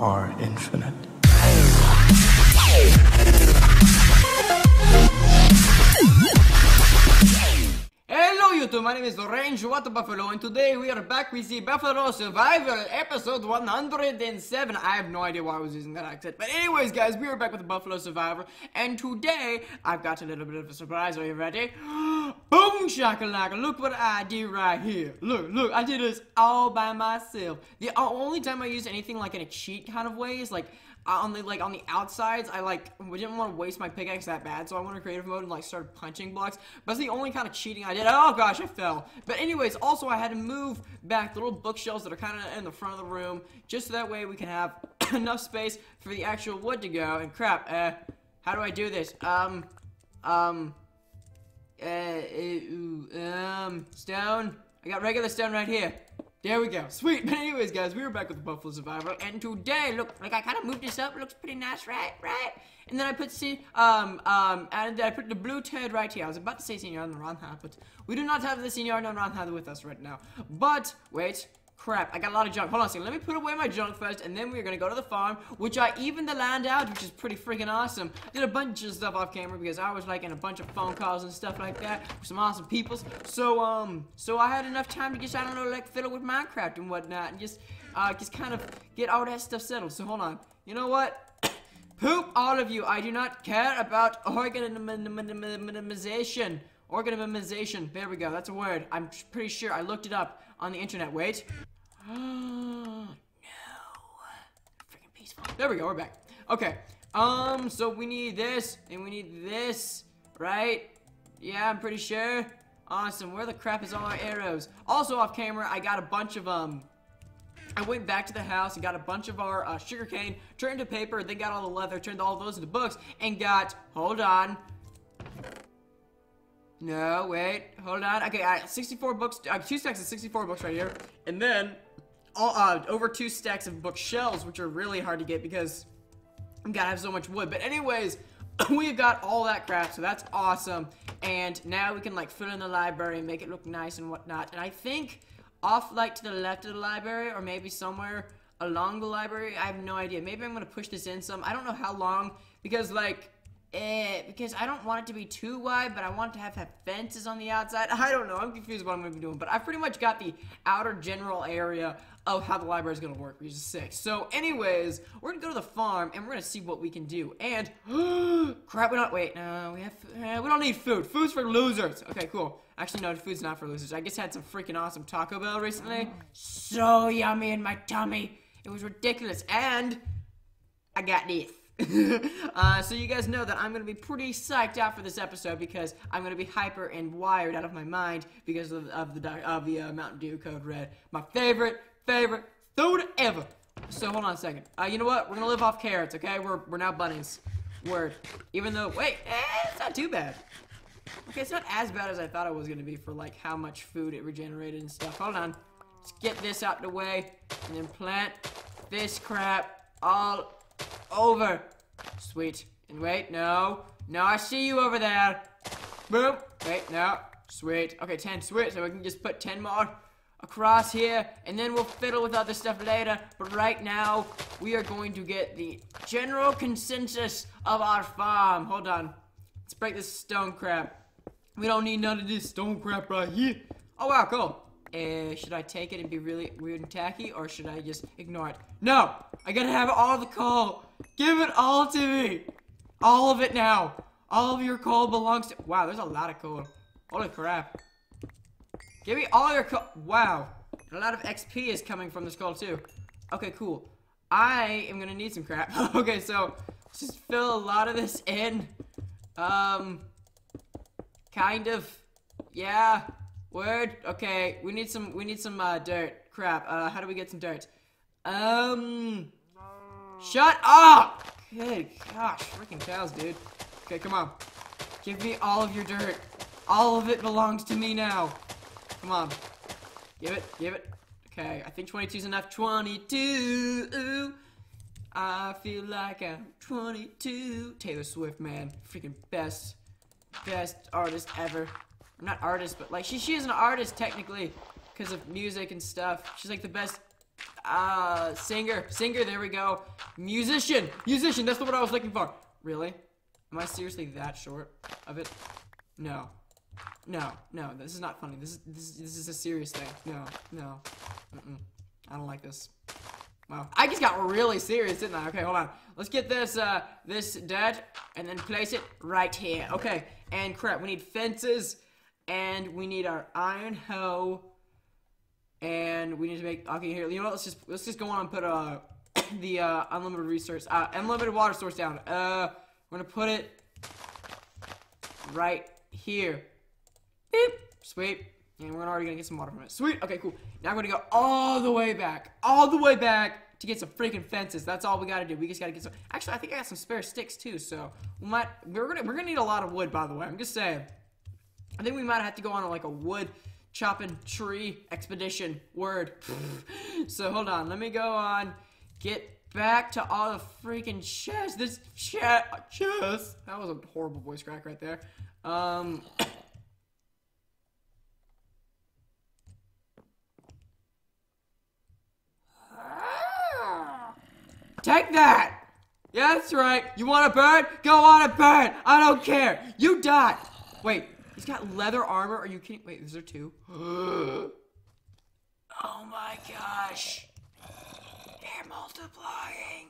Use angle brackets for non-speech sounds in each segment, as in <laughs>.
are infinite. YouTube, my name is Deranged Water Buffalo and today we are back with the Buffalo Survival episode 107. I have no idea why I was using that accent. But anyways guys, we are back with the Buffalo Survivor and today I've got a little bit of a surprise. Are you ready? <gasps> Boom shakalaka, look what I did right here. Look, look, I did this all by myself. The only time I use anything like in a cheat kind of way is like on the like on the outsides, I like we didn't want to waste my pickaxe that bad, so I went to creative mode and like started punching blocks. But that's the only kind of cheating I did. Oh gosh, I fell. But anyways, also I had to move back the little bookshelves that are kind of in the front of the room, just so that way we can have <coughs> enough space for the actual wood to go. And crap, uh, how do I do this? Um, um, uh, uh um, stone. I got regular stone right here. There we go. Sweet. <laughs> But anyways, guys, we are back with the Buffalo Survivor, and today, look, like I kind of moved this up. It looks pretty nice, right? Right? And then I put, see, um, um, and I put the blue turd right here. I was about to say Senor Naranha, but we do not have the Senor Naranha with us right now. But, wait, Crap, I got a lot of junk. Hold on a second. Let me put away my junk first, and then we're gonna go to the farm, which I evened the land out, which is pretty freaking awesome. Did a bunch of stuff off camera because I was like in a bunch of phone calls and stuff like that with some awesome peoples. So, um, so I had enough time to just, I don't know, like fiddle with Minecraft and whatnot, and just, uh, just kind of get all that stuff settled. So hold on. You know what? Poop all of you. I do not care about organization. Organization. There we go. That's a word. I'm pretty sure I looked it up on the internet. Wait. <gasps> no. Freaking peaceful. There we go, we're back. Okay. Um, so we need this, and we need this, right? Yeah, I'm pretty sure. Awesome. Where the crap is all our arrows? Also off camera, I got a bunch of, um, I went back to the house and got a bunch of our uh, sugarcane, turned to paper, then got all the leather, turned all those into books, and got, hold on, no, wait, hold on. Okay, I 64 books, I have two stacks of 64 books right here. And then, all, uh, over two stacks of bookshelves, which are really hard to get because you gotta have so much wood. But anyways, <clears throat> we've got all that crap, so that's awesome. And now we can, like, fill in the library and make it look nice and whatnot. And I think off, like, to the left of the library, or maybe somewhere along the library, I have no idea. Maybe I'm gonna push this in some. I don't know how long, because, like, Eh, because I don't want it to be too wide, but I want to have, have fences on the outside. <laughs> I don't know. I'm confused what I'm going to be doing, but I've pretty much got the outer general area of how the library is going to work, which is sick. So, anyways, we're going to go to the farm, and we're going to see what we can do. And, <gasps> crap, we don't, wait, no, we have, uh, we don't need food. Food's for losers. Okay, cool. Actually, no, food's not for losers. I just had some freaking awesome Taco Bell recently. So yummy in my tummy. It was ridiculous. And, I got this. <laughs> uh, so you guys know that I'm going to be pretty psyched out for this episode because I'm going to be hyper and wired out of my mind because of, of the of the uh, Mountain Dew Code Red. My favorite, favorite food ever. So hold on a second. Uh, you know what? We're going to live off carrots, okay? We're, we're now bunnies. Word. Even though, wait, eh, it's not too bad. Okay, it's not as bad as I thought it was going to be for like how much food it regenerated and stuff. Hold on. Let's get this out the way and then plant this crap all over. Sweet. And wait, no. No, I see you over there. Boom. Wait, no. Sweet. Okay, 10. Sweet. So we can just put 10 more across here, and then we'll fiddle with other stuff later. But right now, we are going to get the general consensus of our farm. Hold on. Let's break this stone crap. We don't need none of this stone crap right here. Oh, wow, cool. Uh, should I take it and be really weird and tacky, or should I just ignore it? No! I gotta have all the coal! Give it all to me! All of it now! All of your coal belongs to- Wow, there's a lot of coal. Holy crap. Give me all your coal- Wow. A lot of XP is coming from this coal, too. Okay, cool. I am gonna need some crap. <laughs> okay, so, just fill a lot of this in. Um, kind of. Yeah. Word. Okay, we need some. We need some uh, dirt. Crap. Uh, how do we get some dirt? Um. Shut up! Good gosh, freaking cows, dude. Okay, come on. Give me all of your dirt. All of it belongs to me now. Come on. Give it. Give it. Okay, I think 22 is enough. 22. I feel like I'm 22. Taylor Swift, man. Freaking best, best artist ever not artist, but like she she is an artist technically because of music and stuff. She's like the best Uh, singer, singer, there we go. Musician, musician, that's the word I was looking for. Really? Am I seriously that short of it? No. No, no, this is not funny. This is this, is- this is a serious thing. No, no. Mm-mm. I don't like this. Wow. I just got really serious, didn't I? Okay, hold on. Let's get this uh this dead and then place it right here. Okay, and crap, we need fences and we need our iron hoe and we need to make okay here, you know what, let's just let's just go on and put uh <coughs> the uh unlimited resource uh unlimited water source down. Uh we're gonna put it right here. Beep. Sweet. And we're already gonna get some water from it. Sweet. Okay, cool. Now we're gonna go all the way back, all the way back to get some freaking fences. That's all we gotta do. We just gotta get some. Actually, I think I got some spare sticks too. So we might. We're gonna. We're gonna need a lot of wood, by the way. I'm just saying. I think we might have to go on like a wood chopping tree expedition. Word. <laughs> so hold on. Let me go on. Get back to all the freaking chests. This chat chest. That was a horrible voice crack right there. Um. <coughs> Take that! Yeah, that's right. You want a bird? Go on a bird. I don't care. You die. Wait, he's got leather armor. Are you kidding? Wait, is there two? <gasps> oh my gosh. They're multiplying.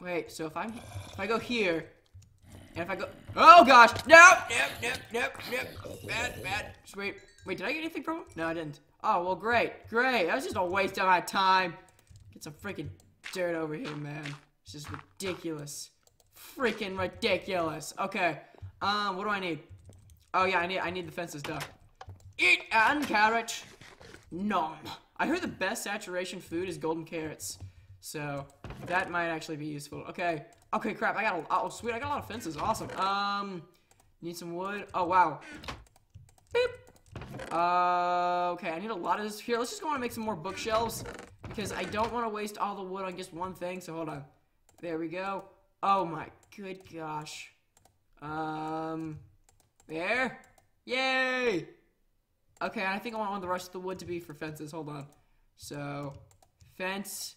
Wait, so if I'm if I go here and if I go Oh gosh! Nope, nope, nope, nope, nope. Bad, bad. Sweet. Wait, did I get anything from him? No, I didn't. Oh well great, great. That was just a waste of my time. Get some freaking dirt over here, man. It's just ridiculous. Freaking ridiculous. Okay. Um, what do I need? Oh yeah, I need I need the fences duh. Eat and carrot. Nom. I heard the best saturation food is golden carrots. So that might actually be useful. Okay. Okay, crap. I got a oh sweet, I got a lot of fences. Awesome. Um need some wood. Oh wow. Beep. Uh, okay, I need a lot of this. Here, let's just go on and make some more bookshelves. Because I don't want to waste all the wood on just one thing. So hold on. There we go. Oh my good gosh. Um, there. Yay! Okay, I think I want the rest of the wood to be for fences. Hold on. So, fence.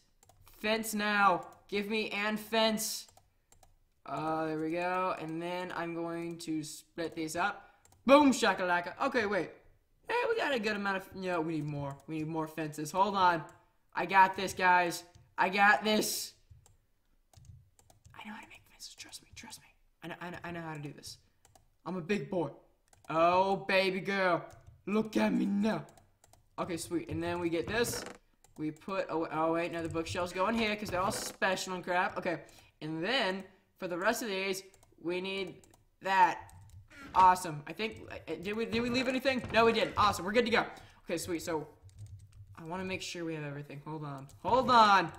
Fence now. Give me and fence. Uh, there we go. And then I'm going to split these up. Boom, shakalaka. Okay, wait. Hey, we got a good amount of. No, we need more. We need more fences. Hold on. I got this, guys. I got this. I know how to make fences. Trust me. Trust me. I know, I know, I know how to do this. I'm a big boy. Oh, baby girl. Look at me now. Okay, sweet. And then we get this. We put. Oh, oh wait. Now the bookshelves go in here because they're all special and crap. Okay. And then for the rest of these, we need that. Awesome. I think uh, did we did we leave anything? No, we didn't. Awesome. We're good to go. Okay, sweet. So I want to make sure we have everything. Hold on. Hold on.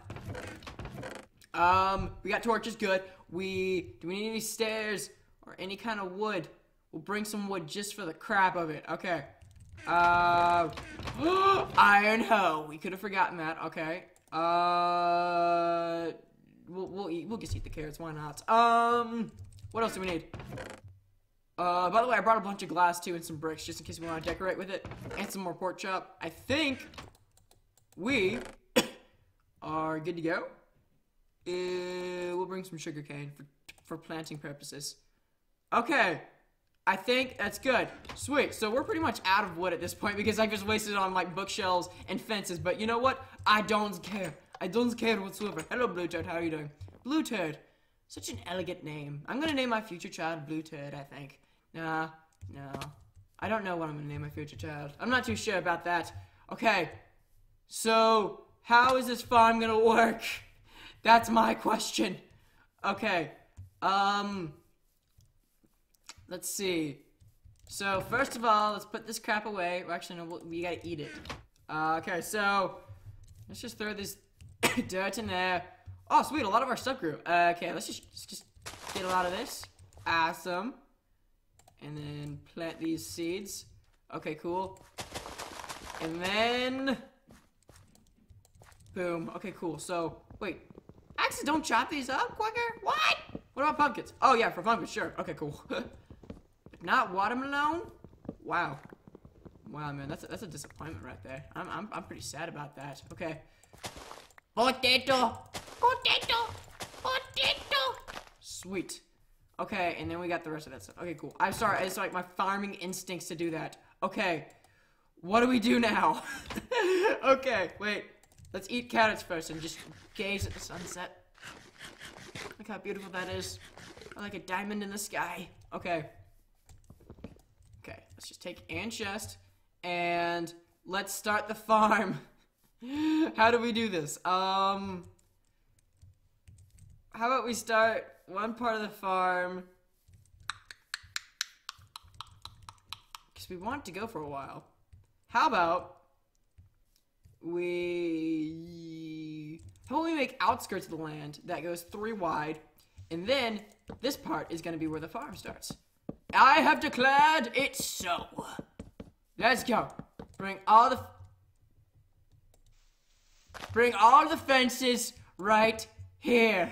Um, we got torches. Good. We do we need any stairs or any kind of wood? We'll bring some wood just for the crap of it. Okay. Uh, <gasps> iron hoe. We could have forgotten that. Okay. Uh, we'll we'll eat. We'll just eat the carrots. Why not? Um, what else do we need? Uh, by the way, I brought a bunch of glass too and some bricks just in case we want to decorate with it. And some more pork chop. I think we <coughs> are good to go. Uh, we'll bring some sugarcane for, for planting purposes. Okay. I think that's good. Sweet. So we're pretty much out of wood at this point because I just wasted it on like bookshelves and fences. But you know what? I don't care. I don't care whatsoever. Hello, Blue Turd. How are you doing? Blue Turd. Such an elegant name. I'm gonna name my future child Blue Turd, I think. Nah, no. I don't know what I'm gonna name my future child. I'm not too sure about that. Okay. So, how is this farm gonna work? That's my question. Okay. Um. Let's see. So, first of all, let's put this crap away. Well, actually, no, we- we gotta eat it. Uh, okay, so. Let's just throw this <coughs> dirt in there. Oh, sweet, a lot of our stuff grew. Uh, okay, let's just, let's just get a lot of this. Awesome. And then plant these seeds. Okay, cool. And then... Boom. Okay, cool. So, wait. Don't chop these up quicker? What? What about pumpkins? Oh, yeah, for pumpkins, sure. Okay, cool. <laughs> not watermelon? Wow. Wow, man, that's a, that's a disappointment right there. I'm, I'm, I'm pretty sad about that. Okay. Potato! Potato! Potato! Sweet. Okay, and then we got the rest of that stuff. Okay, cool. I'm sorry, it's like my farming instincts to do that. Okay. What do we do now? <laughs> okay, wait. Let's eat carrots first and just gaze at the sunset. How beautiful that is. Like a diamond in the sky. Okay. Okay, let's just take and chest and let's start the farm. <laughs> how do we do this? Um, how about we start one part of the farm because we want to go for a while. How about we about we make outskirts of the land that goes three wide, and then this part is going to be where the farm starts. I have declared it so. Let's go. Bring all the bring all the fences right here.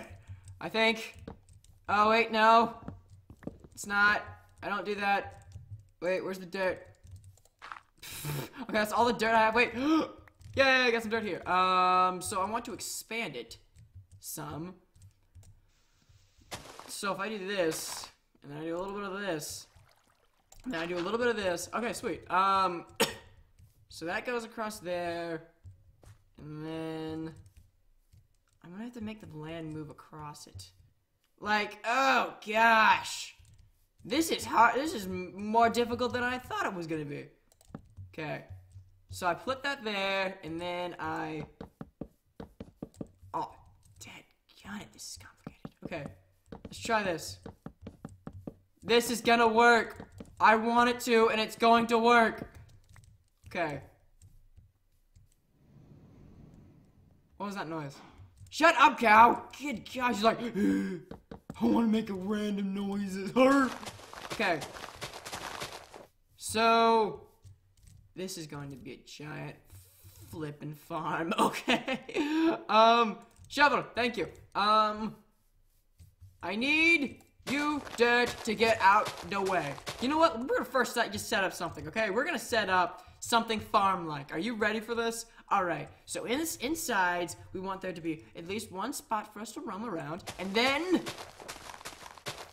I think. Oh wait, no. It's not. I don't do that. Wait, where's the dirt? <laughs> okay, that's all the dirt I have. Wait. <gasps> Oh, Yay, I got some dirt here. Um, so I want to expand it some. So if I do this, and then I do a little bit of this, and then I do a little bit of this. Okay, sweet. Um, <coughs> so that goes across there, and then I'm gonna have to make the land move across it. Like, oh gosh, this is hard. This is more difficult than I thought it was gonna be. Okay. So I put that there, and then I... Oh, dead got. This is complicated. Okay, let's try this. This is gonna work. I want it to, and it's going to work. Okay. What was that noise? Shut up, cow! Good gosh, she's like, <gasps> I want to make a random noises. <laughs> okay. So, this is going to be a giant flipping farm. <laughs> Okay. um, shovel, thank you. Um, I need you dirt to get out the way. You know what? We're gonna first set, just set up something, okay? We're gonna set up something farm-like. Are you ready for this? All right. So in this insides, we want there to be at least one spot for us to roam around, and then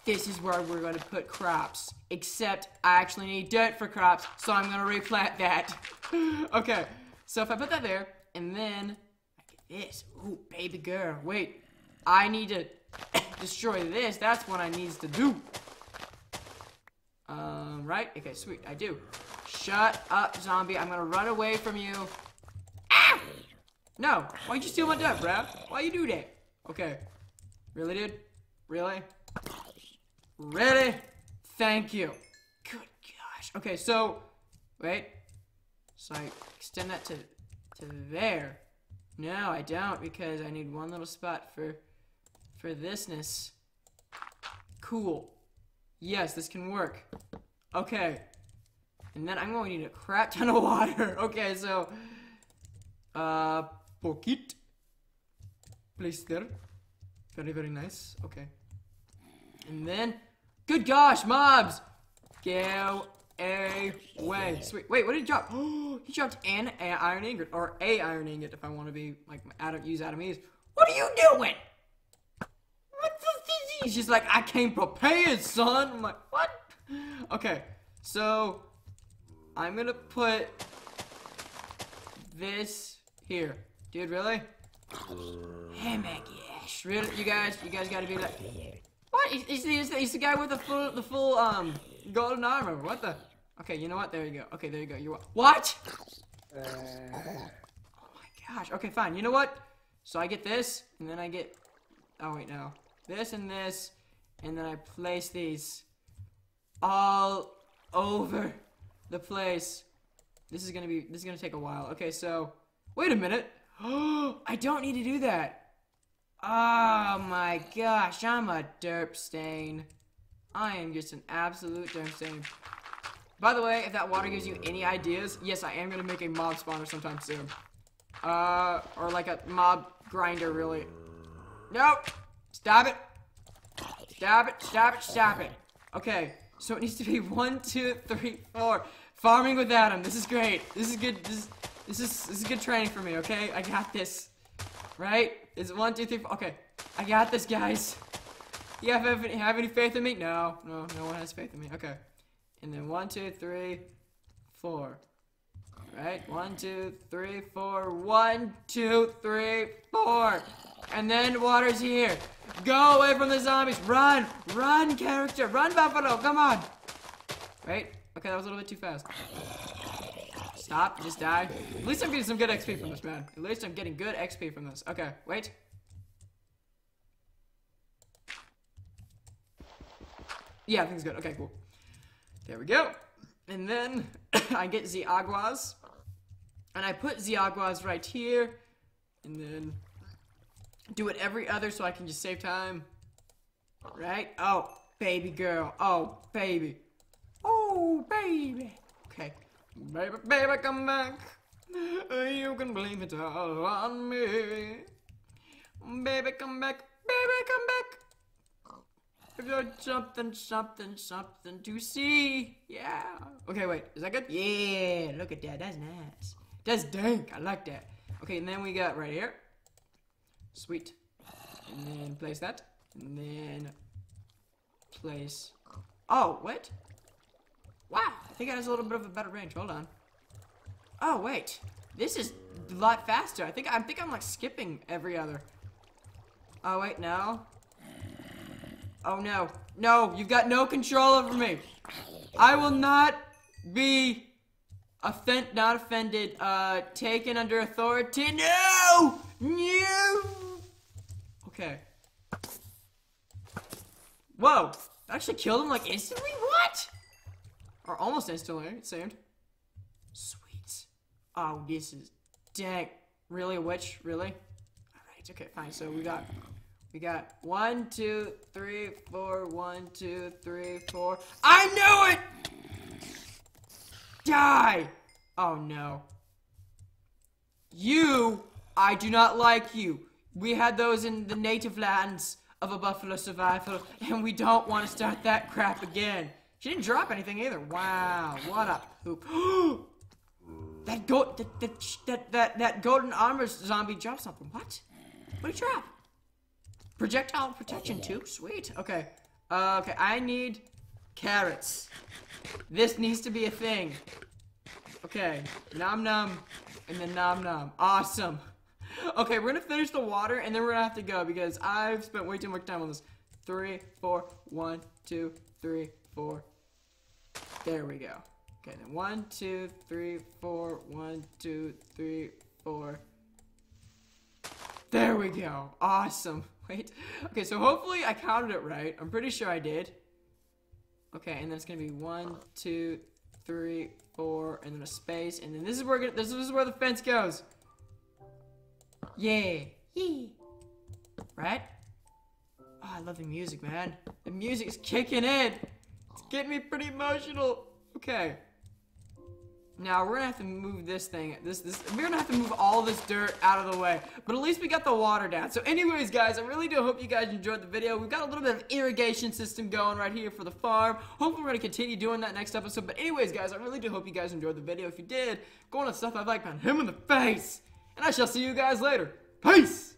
this is where we're going to put crops. Except I actually need dirt for crops, so I'm going to replant that. <laughs> okay, so if I put that there, and then I get this. Ooh, baby girl. Wait, I need to <coughs> destroy this. That's what I need to do. Um, right? Okay, sweet. I do. Shut up, zombie. I'm going to run away from you. Ah! No. Why'd you steal my dirt, bruh? Why you do that? Okay. Really, dude? Really? Ready? Thank you. Good gosh. Okay, so, wait. So I extend that to, to there. No, I don't because I need one little spot for, for thisness. Cool. Yes, this can work. Okay. And then I'm going to need a crap ton of <laughs> water. okay, so, uh, pocket. Place there. Very, very nice. Okay. And then, good gosh, mobs! Go away. Sweet. Wait, what did he drop? <gasps> he dropped an iron ingot, or a iron ingot if I want to be, like, Adam, use Adamese. What are you doing? What the He's just like, I came prepared, son. I'm like, what? Okay, so, I'm gonna put this here. Dude, really? Hey, Maggie. Really? You guys, you guys gotta be like... What? He's, he's, he's, the guy with the full, the full, um, golden armor. What the? Okay, you know what? There you go. Okay, there you go. You what? Uh... Oh my gosh. Okay, fine. You know what? So I get this, and then I get. Oh wait, no. This and this, and then I place these all over the place. This is gonna be. This is gonna take a while. Okay, so wait a minute. Oh, <gasps> I don't need to do that. Oh my gosh, I'm a derp stain. I am just an absolute derp stain. By the way, if that water gives you any ideas, yes, I am gonna make a mob spawner sometime soon. Uh, or like a mob grinder, really. Nope! Stop it! Stop it, stop it, stop it. Okay, so it needs to be one, two, three, four, Farming with Adam. This is great. This is good. This is, this is, this is good training for me, okay? I got this. Right? Is it one, two, three, four? Okay. I got this, guys. You have, any, have any faith in me? No. No, no one has faith in me. Okay. And then one, two, three, four. Right? One, two, three, four. One, two, three, four. And then water's here. Go away from the zombies. Run. Run, character. Run, Buffalo. Come on. Right? Okay, that was a little bit too fast. Stop. Just die. At least I'm getting some good XP from this, man. At least I'm getting good XP from this. Okay, wait. Yeah, everything's good. Okay, cool. There we go. And then <coughs> I get the aguas. And I put the aguas right here. And then do it every other so I can just save time. Right? Oh, baby girl. Oh, baby. Oh, baby. Okay. Baby, baby, come back. You can blame it all on me. Baby, come back. Baby, come back. If you're something, something, something to see. Yeah. Okay, wait. Is that good? Yeah. Look at that. That's nice. That's dank. I like that. Okay, and then we got right here. Sweet. And then place that. And then place. Oh, what? Wow, think it has a little bit of a better range. Hold on. Oh, wait. This is a lot faster. I think I think I'm like skipping every other. Oh, wait, no. Oh, no. No, you've got no control over me. I will not be offend not offended, uh, taken under authority. No! No! Okay. Whoa! Actually killed him like instantly? What? Or almost instantly, it seemed. Sweet. Oh, this is dang. Really a witch? Really? Alright, okay, fine. So we got we got one, two, three, four, one, two, three, four. I knew it! Die! Oh no. You, I do not like you. We had those in the native lands of a buffalo survival, and we don't want to start that crap again. She didn't drop anything either. Wow, what a poop. <gasps> that goat, that, that, that, that, that golden armor zombie dropped something. What? What did he drop? Projectile protection too? Sweet. Okay. Uh, okay, I need carrots. This needs to be a thing. Okay, nom nom, and then nom nom. Awesome. Okay, we're gonna finish the water, and then we're gonna have to go because I've spent way too much time on this. Three, four, one, two, three, four. There we go. Okay, then one, two, three, four, one, two, three, four. There we go. Awesome. <laughs> Wait. Okay, so hopefully I counted it right. I'm pretty sure I did. Okay, and then it's gonna be one, two, three, four, and then a space, and then this is where this is where the fence goes. Yeah, yeah. Right? Oh, I love the music, man. The music's kicking in. It's getting me pretty emotional. Okay. Now we're gonna have to move this thing. This this we're gonna have to move all this dirt out of the way. But at least we got the water down. So anyways, guys, I really do hope you guys enjoyed the video. We've got a little bit of irrigation system going right here for the farm. Hopefully we're gonna continue doing that next episode. But anyways, guys, I really do hope you guys enjoyed the video. If you did, go on to stuff I like, man. Him in the face. And I shall see you guys later. Peace!